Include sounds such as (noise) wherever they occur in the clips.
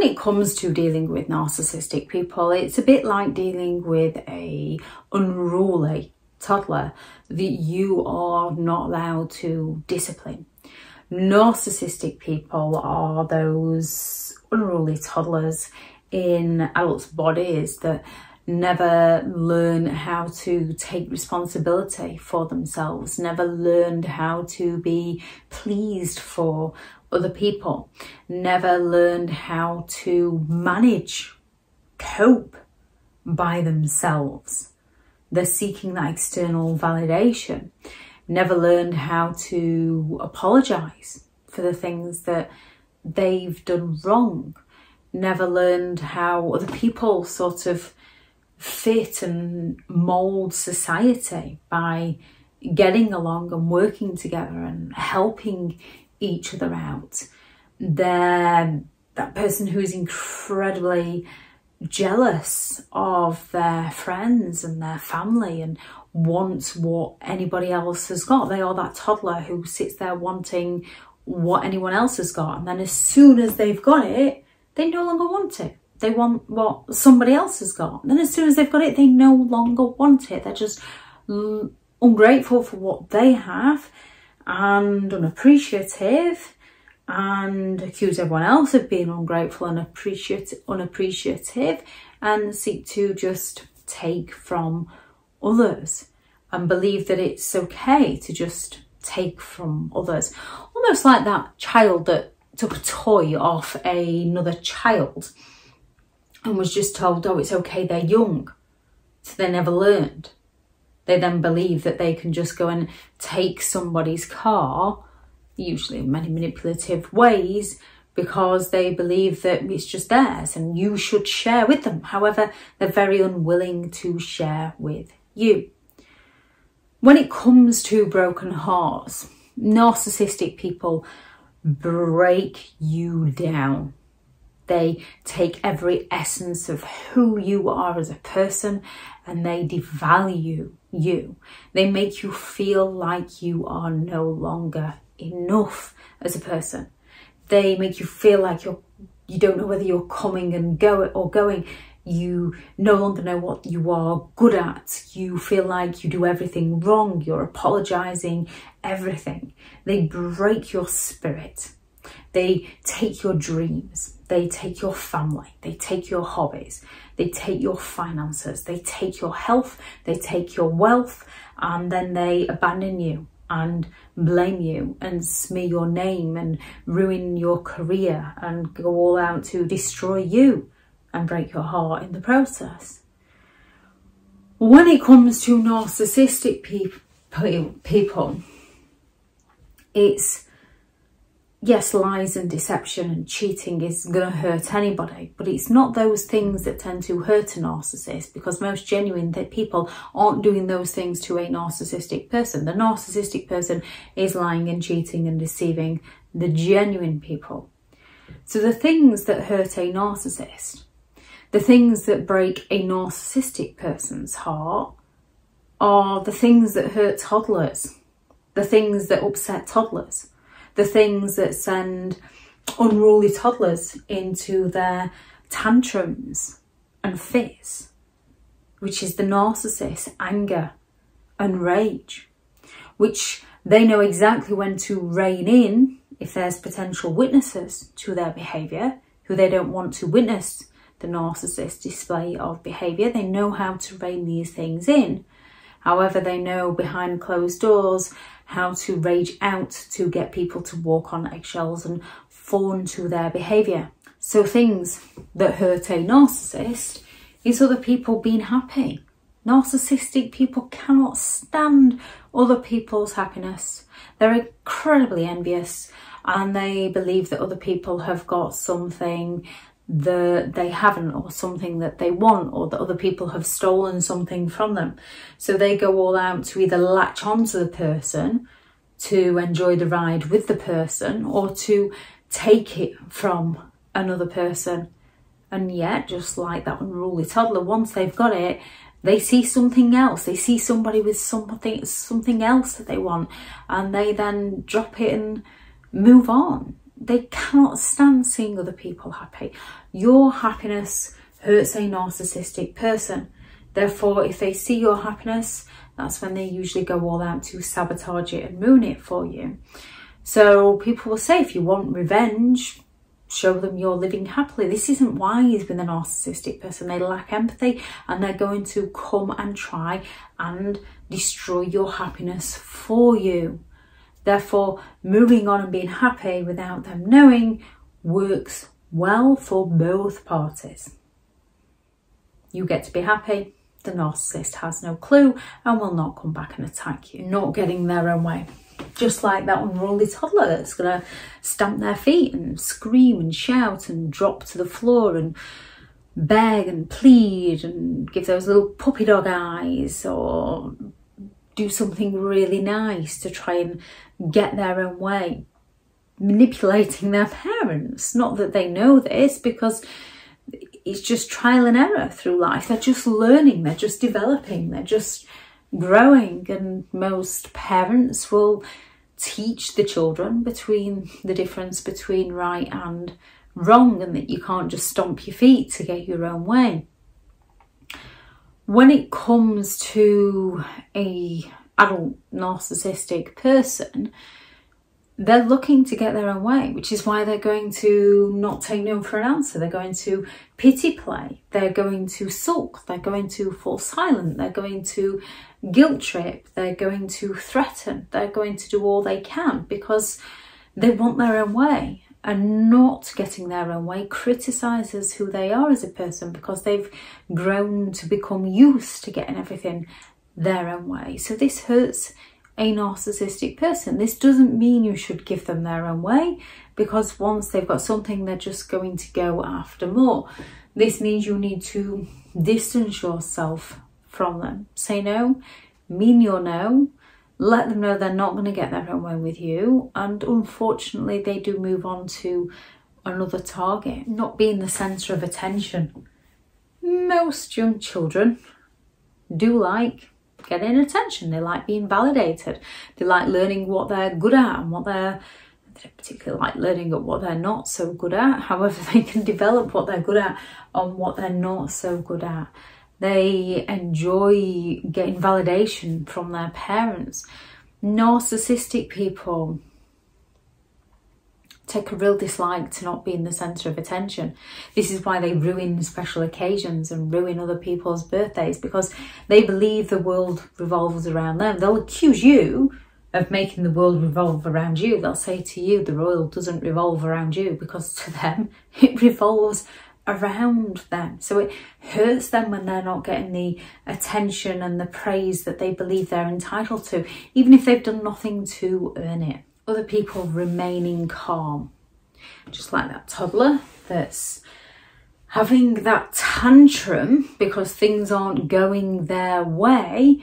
when it comes to dealing with narcissistic people, it's a bit like dealing with a unruly toddler that you are not allowed to discipline. Narcissistic people are those unruly toddlers in adults' bodies that never learn how to take responsibility for themselves, never learned how to be pleased for other people, never learned how to manage, cope by themselves. They're seeking that external validation, never learned how to apologize for the things that they've done wrong, never learned how other people sort of fit and mold society by getting along and working together and helping each other out. They're that person who's incredibly jealous of their friends and their family and wants what anybody else has got. They are that toddler who sits there wanting what anyone else has got. And then as soon as they've got it, they no longer want it. They want what somebody else has got. And then as soon as they've got it, they no longer want it. They're just ungrateful for what they have and unappreciative and accuse everyone else of being ungrateful and unappreciative and seek to just take from others and believe that it's okay to just take from others. Almost like that child that took a toy off another child and was just told, oh, it's okay, they're young. So they never learned. They then believe that they can just go and take somebody's car, usually in many manipulative ways, because they believe that it's just theirs and you should share with them. However, they're very unwilling to share with you. When it comes to broken hearts, narcissistic people break you down. They take every essence of who you are as a person and they devalue you. They make you feel like you are no longer enough as a person. They make you feel like you're you don't know whether you're coming and go or going. You no longer know what you are good at. You feel like you do everything wrong. You're apologizing everything. They break your spirit. They take your dreams. They take your family. They take your hobbies. They take your finances. They take your health. They take your wealth. And then they abandon you and blame you and smear your name and ruin your career and go all out to destroy you and break your heart in the process. When it comes to narcissistic pe people, it's yes, lies and deception and cheating is going to hurt anybody, but it's not those things that tend to hurt a narcissist because most genuine people aren't doing those things to a narcissistic person. The narcissistic person is lying and cheating and deceiving the genuine people. So the things that hurt a narcissist, the things that break a narcissistic person's heart are the things that hurt toddlers, the things that upset toddlers the things that send unruly toddlers into their tantrums and fits, which is the narcissist, anger and rage, which they know exactly when to rein in if there's potential witnesses to their behaviour who they don't want to witness the narcissist display of behaviour. They know how to rein these things in. However, they know behind closed doors how to rage out to get people to walk on eggshells and fawn to their behaviour. So things that hurt a narcissist is other people being happy. Narcissistic people cannot stand other people's happiness. They're incredibly envious and they believe that other people have got something they haven't or something that they want or that other people have stolen something from them. So they go all out to either latch onto the person to enjoy the ride with the person or to take it from another person. And yet, just like that unruly toddler, once they've got it, they see something else. They see somebody with something something else that they want, and they then drop it and move on they cannot stand seeing other people happy. Your happiness hurts a narcissistic person. Therefore, if they see your happiness, that's when they usually go all out to sabotage it and ruin it for you. So people will say, if you want revenge, show them you're living happily. This isn't wise with a narcissistic person. They lack empathy and they're going to come and try and destroy your happiness for you. Therefore, moving on and being happy without them knowing works well for both parties. You get to be happy, the narcissist has no clue and will not come back and attack you, not getting their own way. Just like that unruly toddler that's going to stamp their feet and scream and shout and drop to the floor and beg and plead and give those little puppy dog eyes or do something really nice to try and get their own way, manipulating their parents. Not that they know this because it's just trial and error through life. They're just learning, they're just developing, they're just growing. And most parents will teach the children between the difference between right and wrong and that you can't just stomp your feet to get your own way. When it comes to a adult narcissistic person, they're looking to get their own way, which is why they're going to not take no for an answer. They're going to pity play. They're going to sulk. They're going to fall silent. They're going to guilt trip. They're going to threaten. They're going to do all they can because they want their own way. And not getting their own way criticizes who they are as a person because they've grown to become used to getting everything their own way. So this hurts a narcissistic person. This doesn't mean you should give them their own way because once they've got something, they're just going to go after more. This means you need to distance yourself from them. Say no, mean your no, let them know they're not going to get their own way with you. And unfortunately, they do move on to another target, not being the centre of attention. Most young children do like getting attention. They like being validated. They like learning what they're good at and what they're they particularly like learning at what they're not so good at. (laughs) However, they can develop what they're good at and what they're not so good at. They enjoy getting validation from their parents. Narcissistic people take a real dislike to not being the centre of attention. This is why they ruin special occasions and ruin other people's birthdays because they believe the world revolves around them. They'll accuse you of making the world revolve around you. They'll say to you the world doesn't revolve around you because to them (laughs) it revolves around them. So it hurts them when they're not getting the attention and the praise that they believe they're entitled to, even if they've done nothing to earn it other people remaining calm. Just like that toddler that's having that tantrum because things aren't going their way,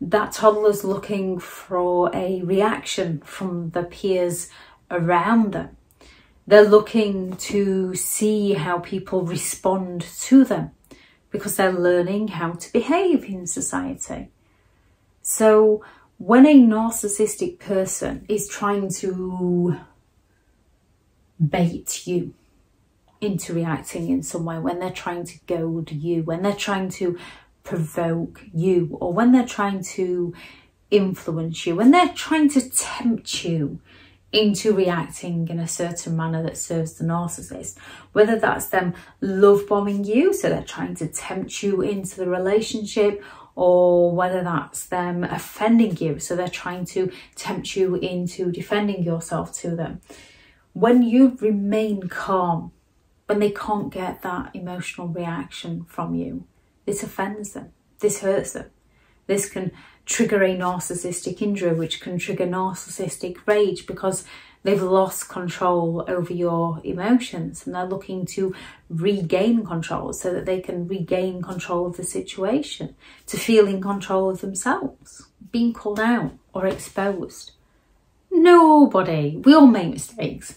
that toddler's looking for a reaction from the peers around them. They're looking to see how people respond to them because they're learning how to behave in society. So when a narcissistic person is trying to bait you into reacting in some way, when they're trying to goad you, when they're trying to provoke you, or when they're trying to influence you, when they're trying to tempt you into reacting in a certain manner that serves the narcissist, whether that's them love bombing you, so they're trying to tempt you into the relationship, or whether that's them offending you. So they're trying to tempt you into defending yourself to them. When you remain calm, when they can't get that emotional reaction from you, this offends them, this hurts them. This can trigger a narcissistic injury, which can trigger narcissistic rage because they've lost control over your emotions and they're looking to regain control so that they can regain control of the situation, to feel in control of themselves. Being called out or exposed. Nobody, we all make mistakes.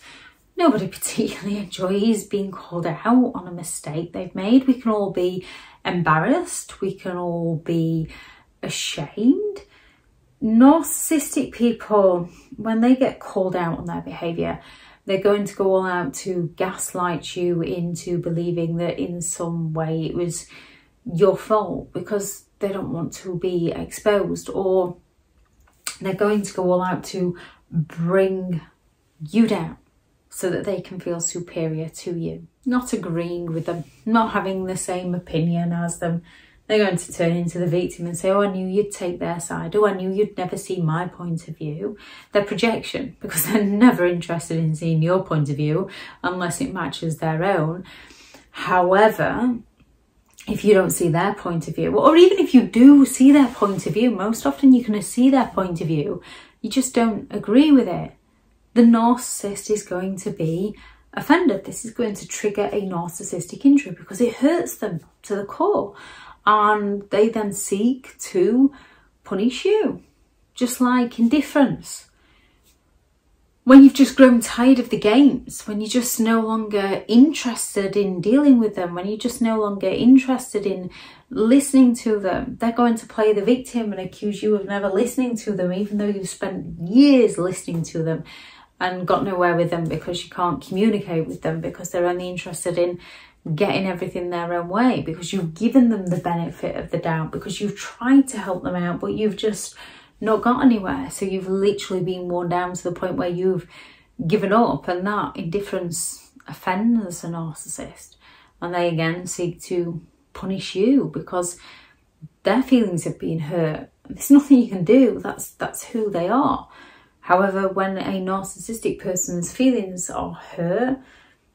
Nobody particularly (laughs) enjoys being called out on a mistake they've made. We can all be embarrassed, we can all be ashamed. Narcissistic people, when they get called out on their behaviour, They're going to go all out to gaslight you into believing that in some way it was your fault because they don't want to be exposed, or they're going to go all out to bring you down so that they can feel superior to you. Not agreeing with them, not having the same opinion as them, they're going to turn into the victim and say, Oh, I knew you'd take their side. Oh, I knew you'd never see my point of view. Their projection, because (laughs) they're never interested in seeing your point of view unless it matches their own. However, if you don't see their point of view, or even if you do see their point of view, most often you're going to see their point of view, you just don't agree with it. The narcissist is going to be offended. This is going to trigger a narcissistic injury because it hurts them to the core and they then seek to punish you, just like indifference. When you've just grown tired of the games, when you're just no longer interested in dealing with them, when you're just no longer interested in listening to them, they're going to play the victim and accuse you of never listening to them, even though you've spent years listening to them and got nowhere with them because you can't communicate with them because they're only interested in getting everything their own way because you've given them the benefit of the doubt because you've tried to help them out but you've just not got anywhere. So you've literally been worn down to the point where you've given up and that indifference offends a narcissist. And they again seek to punish you because their feelings have been hurt. There's nothing you can do. That's that's who they are. However when a narcissistic person's feelings are hurt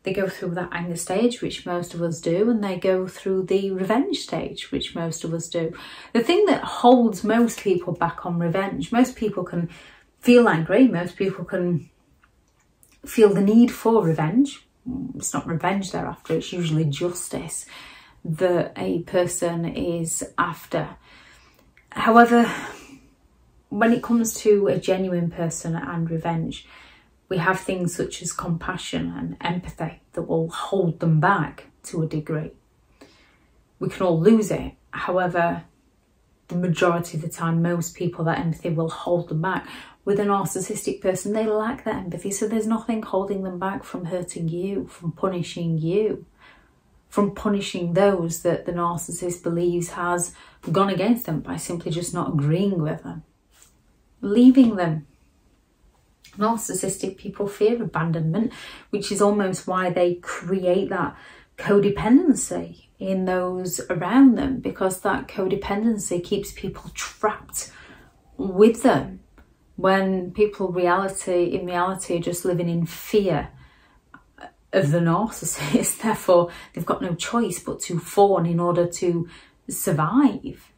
they go through that anger stage, which most of us do, and they go through the revenge stage, which most of us do. The thing that holds most people back on revenge, most people can feel angry, most people can feel the need for revenge. It's not revenge they're after, it's usually justice that a person is after. However, when it comes to a genuine person and revenge, we have things such as compassion and empathy that will hold them back to a degree. We can all lose it. However, the majority of the time, most people, that empathy will hold them back. With a narcissistic person, they lack that empathy, so there's nothing holding them back from hurting you, from punishing you, from punishing those that the narcissist believes has gone against them by simply just not agreeing with them. Leaving them narcissistic people fear abandonment, which is almost why they create that codependency in those around them because that codependency keeps people trapped with them when people reality in reality are just living in fear of the narcissist. (laughs) Therefore they've got no choice but to fawn in order to survive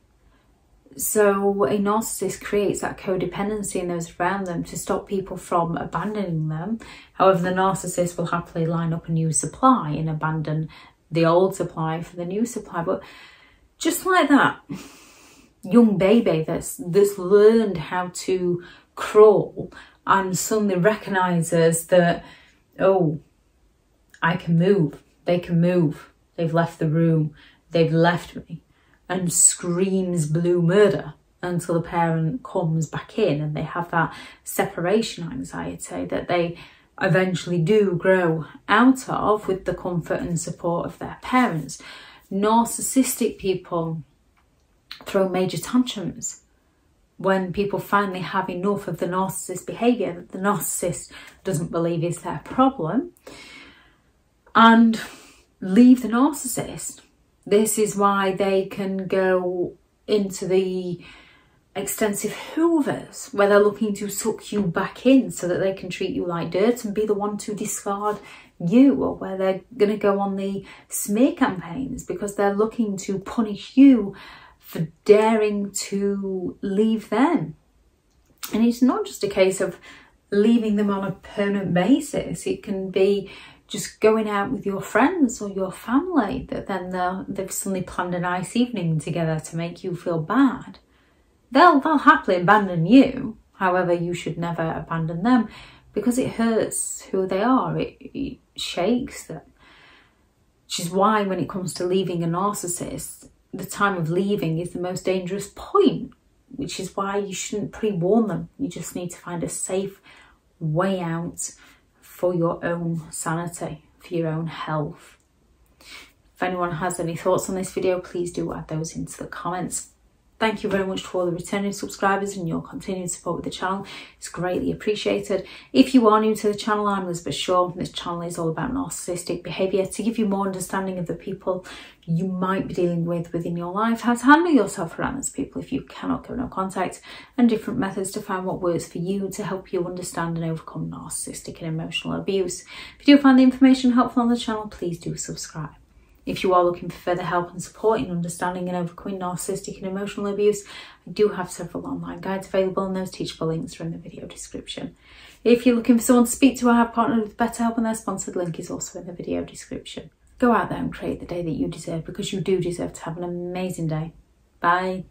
so a narcissist creates that codependency in those around them to stop people from abandoning them. However, the narcissist will happily line up a new supply and abandon the old supply for the new supply. But just like that young baby that's that's learned how to crawl and suddenly recognizes that, oh, I can move, they can move, they've left the room, they've left me and screams blue murder until the parent comes back in and they have that separation anxiety that they eventually do grow out of with the comfort and support of their parents. Narcissistic people throw major tantrums when people finally have enough of the narcissist behaviour that the narcissist doesn't believe is their problem and leave the narcissist this is why they can go into the extensive hoovers where they're looking to suck you back in so that they can treat you like dirt and be the one to discard you or where they're going to go on the smear campaigns because they're looking to punish you for daring to leave them. And it's not just a case of leaving them on a permanent basis. It can be just going out with your friends or your family that then they've suddenly planned a nice evening together to make you feel bad. They'll, they'll happily abandon you. However, you should never abandon them because it hurts who they are. It, it shakes them. Which is why when it comes to leaving a narcissist, the time of leaving is the most dangerous point, which is why you shouldn't pre-warn them. You just need to find a safe way out for your own sanity, for your own health. If anyone has any thoughts on this video, please do add those into the comments. Thank you very much to all the returning subscribers and your continued support with the channel. It's greatly appreciated. If you are new to the channel, I'm Elizabeth Shaw. This channel is all about narcissistic behaviour to give you more understanding of the people you might be dealing with within your life, how to handle yourself around those people if you cannot go no contact, and different methods to find what works for you to help you understand and overcome narcissistic and emotional abuse. If you do find the information helpful on the channel, please do subscribe. If you are looking for further help and support in understanding and overcoming narcissistic and emotional abuse, I do have several online guides available and those teachable links are in the video description. If you're looking for someone to speak to, I have partnered with BetterHelp and their sponsored link is also in the video description. Go out there and create the day that you deserve because you do deserve to have an amazing day. Bye.